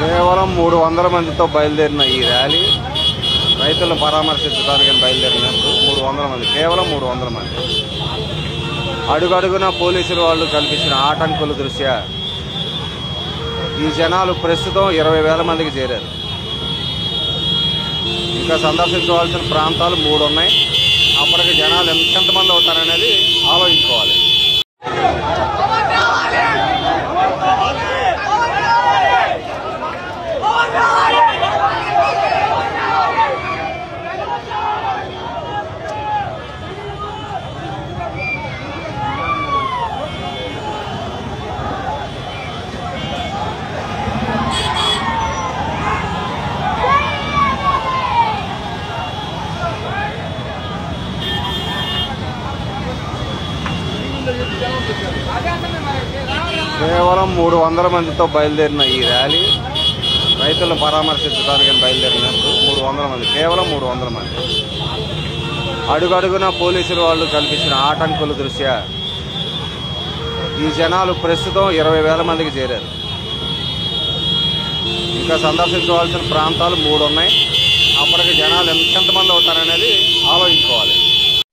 కేవలం మూడు వందల మందితో బయలుదేరిన ఈ ర్యాలీ రైతులను పరామర్శించడానికి బయలుదేరినట్టు మూడు వందల మంది కేవలం మూడు వందల మంది. అడుగడుగున పోలీసులు వాళ్ళు కల్పించిన ఆటంకుల దృష్ట్యా ఈ జనాలు ప్రస్తుతం ఇరవై వేల మందికి చేరారు. ఇంకా సందర్శించవలసిన ప్రాంతాలు మూడు ఉన్నాయి. అప్పటికి జనాలు ఎంతమంది అవుతారనేది ఆలోచించుకోవాలి. కేవలం మూడు వందల మందితో బయలుదేరిన ఈ ర్యాలీ రైతులను పరామర్శించడానికి బయలుదేరినట్టు మూడు వందల మంది కేవలం మూడు వందల మంది. అడుగడుగున పోలీసులు వాళ్ళు కల్పించిన ఆటంకుల దృష్ట్యా ఈ జనాలు ప్రస్తుతం ఇరవై వేల మందికి చేరారు. ఇంకా సందర్శించవలసిన ప్రాంతాలు మూడు ఉన్నాయి అప్పటికి జనాలు ఎంత ఎంతమంది అవుతారు